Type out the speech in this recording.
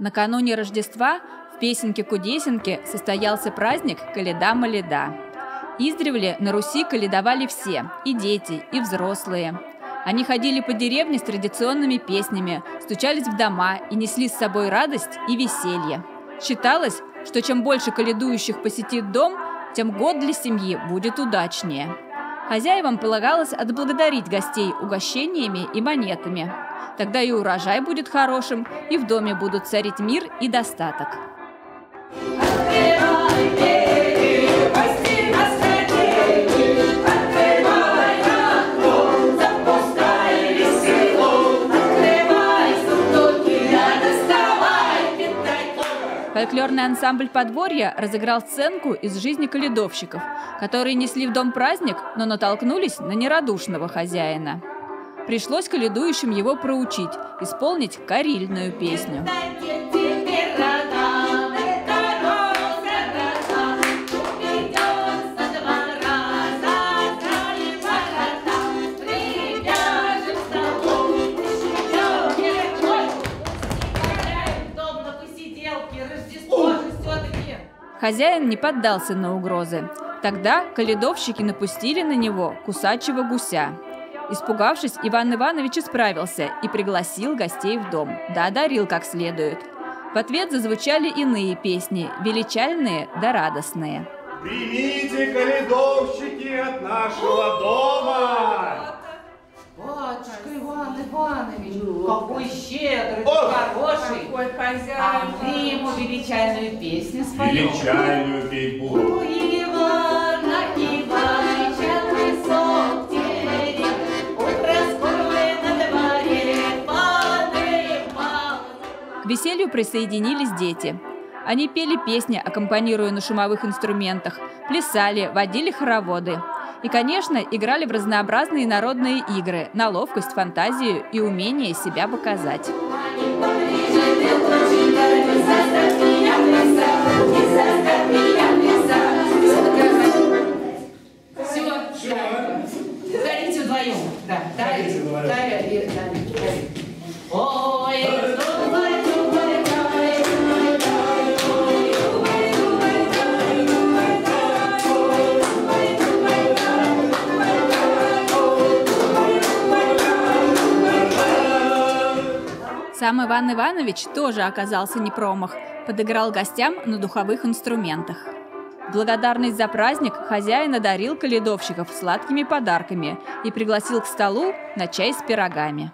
Накануне Рождества в песенке-кудесенке состоялся праздник Каледа-Маледа. Издревле на Руси каледовали все – и дети, и взрослые. Они ходили по деревне с традиционными песнями, стучались в дома и несли с собой радость и веселье. Считалось, что чем больше каледующих посетит дом, тем год для семьи будет удачнее. Хозяевам полагалось отблагодарить гостей угощениями и монетами. Тогда и урожай будет хорошим, и в доме будут царить мир и достаток. Фольклорный ансамбль «Подворье» разыграл сценку из жизни каледовщиков, которые несли в дом праздник, но натолкнулись на нерадушного хозяина. Пришлось каледующим его проучить, исполнить карильную песню. Хозяин не поддался на угрозы. Тогда каледовщики напустили на него кусачего гуся. Испугавшись, Иван Иванович исправился и пригласил гостей в дом, да одарил как следует. В ответ зазвучали иные песни, величальные да радостные. Примите, каледовщики, от нашего дома! Батюшка Иван Иванович, какой щедрый, Ох! хороший. Какой хозяин. А вы ему величайную песню споем. Величайную петь буду. Веселью присоединились дети. Они пели песни, аккомпанируя на шумовых инструментах, плясали, водили хороводы. И, конечно, играли в разнообразные народные игры на ловкость, фантазию и умение себя показать. Все, дарите вдвоем. Да, дарите, дарите, дарите. Сам Иван Иванович тоже оказался не промах, подыграл гостям на духовых инструментах. Благодарность за праздник хозяин одарил каледовщиков сладкими подарками и пригласил к столу на чай с пирогами.